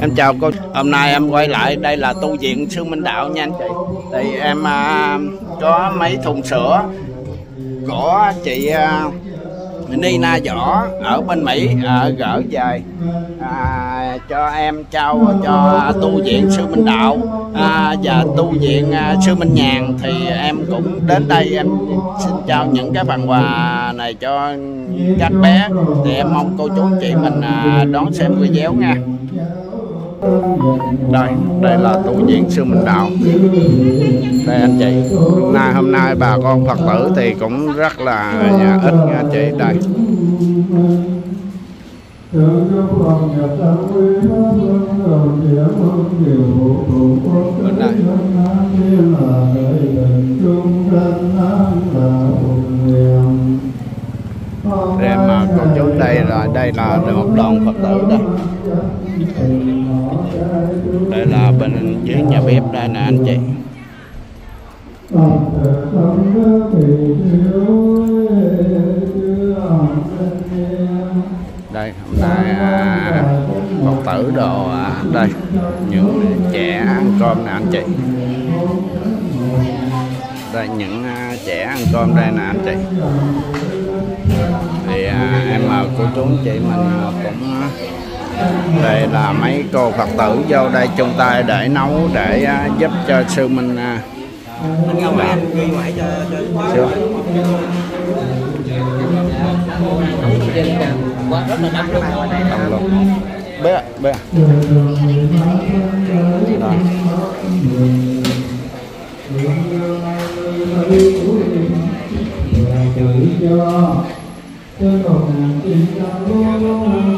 Em chào cô, hôm nay em quay lại đây là tu viện Sư Minh Đạo nha anh chị. Thì em à, có mấy thùng sữa của chị à, Nina Võ ở bên Mỹ à, gỡ về à, cho em trao cho tu viện Sư Minh Đạo à, và tu viện à, Sư Minh Nhàn. Thì em cũng đến đây em xin trao những cái phần quà này cho các bé. Thì em mong cô chú chị mình à, đón xem video nha đây đây là tu viện sư minh đạo. Đây anh chị nay, hôm nay bà con phật tử thì cũng rất là ít nha anh chị. Đây. Bên đây. Để mà cô chú đây là đây là một đoàn phật tử đây đây là bên dưới nhà bếp đây nè anh chị. Đây hôm nay à, phật tử đồ à, đây những trẻ ăn cơm nè anh chị. Đây những à, trẻ ăn cơm đây nè anh chị. Thì à, em mời cô chú chị mình cũng đây là mấy cô phật tử vô đây chung tay để nấu để à, giúp cho sư minh à, mãi anh ghi mãi cho rất là đắt luôn Đồng luôn bé ạ, bé ạ. Rồi. đây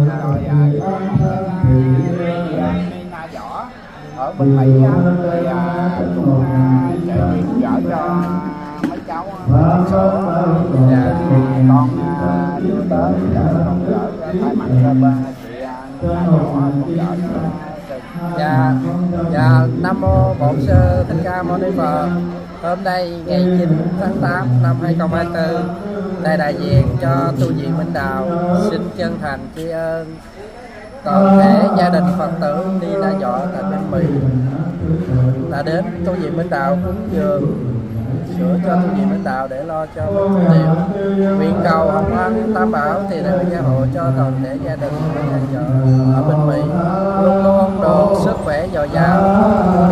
ở bên Mỹ thì à, cũng à, chạy điện gửi cho mấy cháu à, sữa và con à, đưa tới để con gửi thay mặt cho ba chị à, Nina Võ con cho dạ dạ nam mô bổn sư thích ca mâu ni phật. Hôm nay ngày 9 tháng 8 năm 2024 tại đại diện cho tu viện Minh Đạo xin chân thành tri ân toàn thể gia đình phật tử đi na võ tại bên mỹ. Đã đến tu viện Minh Đạo cúng dường sửa cho tu viện Minh Đạo để lo cho một phương tiện nguyện cầu hồng ân tam bảo thì đại gia hộ cho toàn thể gia đình đi na võ ở bên mỹ. Luôn luôn được sức khỏe dồi dào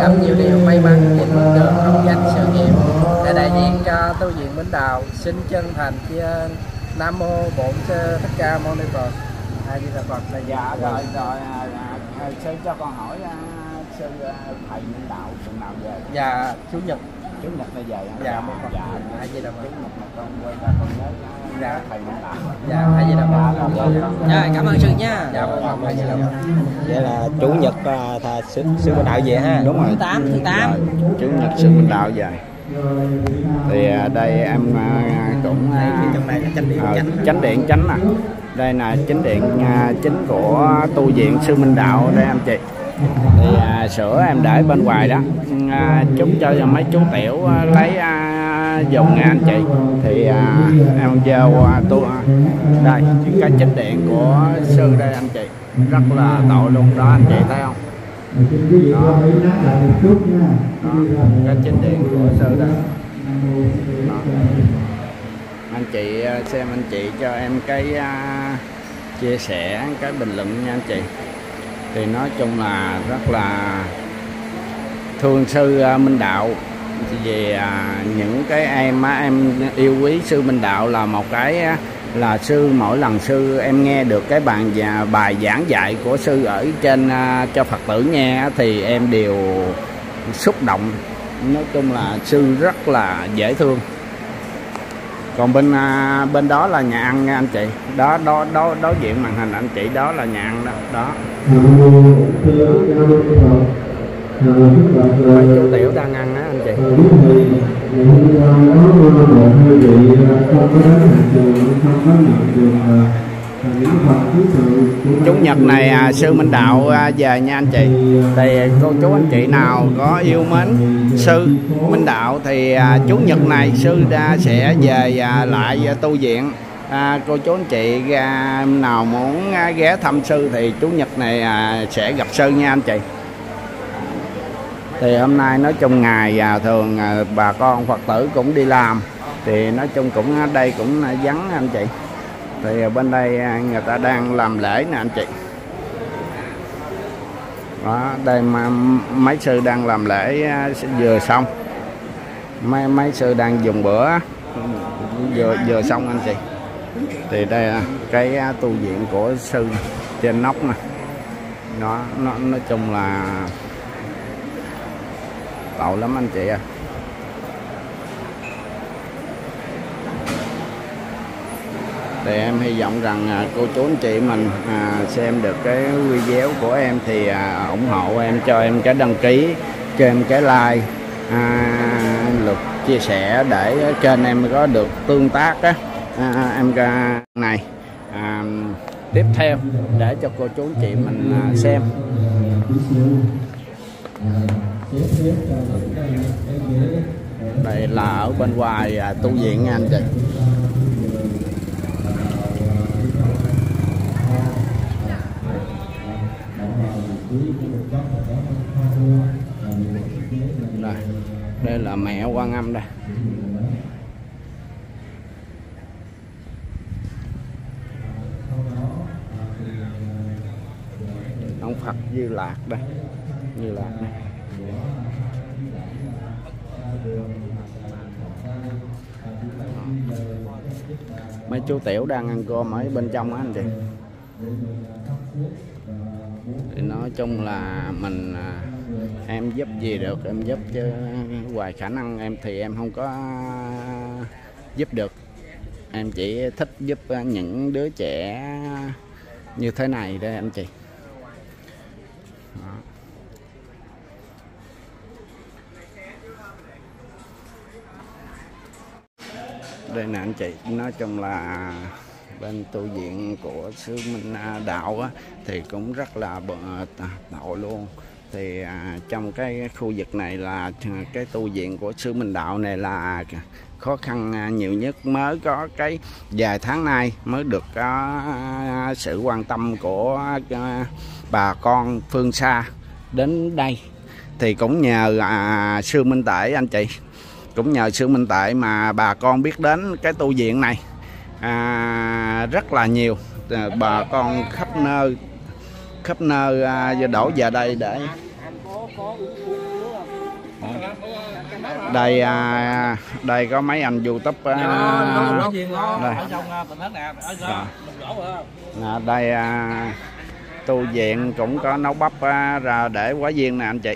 gặp nhiều điều may mắn trên con đường công danh sự nghiệp. Để đại diện cho tu viện Minh Đạo xin chân thành tri ân. Nam mô bổn sư thích ca mâu ni phật a di đà phật là dạ rồi. rồi à, à, à, sư cho con hỏi à, sư à, thầy Minh Đạo tuần nào về? Dạ chủ nhật. Chủ nhật này về hả? Dạ, một dạ A Di Đà Phật. chủ nhật mà con quay ra con nhớ à, Dạ. thầy Minh Đạo. Dạ a di đà phật. Dạ, dạ cảm ơn sư nha. Dạ một phần a di đà phật. Vậy là chủ nhật à, thà sư sư minh đạo về ha? Đúng rồi. Thứ tám thứ tám. chủ nhật sư minh đạo về. Thì à, đây em à, cũng à, trong này là chánh điện à, đây là chính điện à, chính của tu viện sư minh đạo đây anh chị. Thì à, sữa em để bên ngoài đó. Ừ, à, chúc cho mấy chú tiểu à, lấy à, dùng nha anh chị. Thì à, em vô à, tu à, đây cái chính điện của sư đây anh chị. Rất là tội luôn đó anh chị thấy không? Đó, đó cái chính điện của sư đây đó. anh chị à, xem anh chị cho em cái uh, chia sẻ cái bình luận nha anh chị. Thì nói chung là rất là thương sư à, Minh Đạo. Về à, những cái em á, em yêu quý sư Minh Đạo là một cái là sư mỗi lần sư em nghe được cái bàn và bài giảng dạy của sư ở trên à, cho Phật tử nghe thì em đều xúc động. Nói chung là sư rất là dễ thương còn bên à, bên đó là nhà ăn nha anh chị. Đó đó đó đối diện màn hình anh chị đó là nhà ăn đó đó. Mấy chú tiểu đang ăn á anh chị chủ nhật này à, sư minh đạo à, về nha anh chị. Thì à, cô chú anh chị nào có yêu mến sư minh đạo thì à, chủ nhật này sư đã sẽ về à, lại à, tu viện. À, cô chú anh chị à, nào muốn à, ghé thăm sư thì chủ nhật này à, sẽ gặp sư nha anh chị. Thì hôm nay nói chung ngày à, thường à, bà con phật tử cũng đi làm. Thì nói chung cũng à, đây cũng à, vắng anh chị thì à, bên đây à, người ta đang làm lễ nè anh chị. Đó, đây mà mấy sư đang làm lễ à, vừa xong. Mấy mấy sư đang dùng bữa, vừa vừa xong anh chị. Thì đây là cái tu viện của sư trên nóc nè. Nó nó, nói chung là tạo lắm anh chị à thì em hy vọng rằng à, cô chú anh chị mình à, xem được cái video của em thì à, ủng hộ em cho em cái đăng ký cho em cái like à, lượt chia sẻ để kênh em có được tương tác á. À, à em à, này à, tiếp theo để cho cô chú anh chị mình à, xem. Đây là ở bên ngoài à, tu viện nha anh chị. Đây đây là mẹ quan âm đây. Ông phật như lạc đây như lạc đây. Mấy chú tiểu đang ăn cơm ở bên trong á anh chị thì nói chung là mình à, em giúp gì được, em giúp chứ ngoài khả năng em thì em không có giúp được em chỉ thích giúp những đứa trẻ như thế này đây anh chị Đó. đây nè anh chị, nói chung là bên tu viện của sư minh đạo á, thì cũng rất là bận đạo à, luôn. Thì à, trong cái khu vực này là à, cái tu viện của sư minh đạo này là khó khăn à, nhiều nhất mới có cái vài tháng nay mới được có sự quan tâm của bà con phương xa đến đây. Thì cũng nhờ à, sư minh tể anh chị cũng nhờ sư minh tệ mà bà con biết đến cái tu viện này à, rất là nhiều. À, bà con khắp nơi khắp nơi à, đổ về đây để đây à, đây có mấy anh youtube à, đây. À, đây à, tu viện cũng có nấu bắp à, ra để quá viên nè anh chị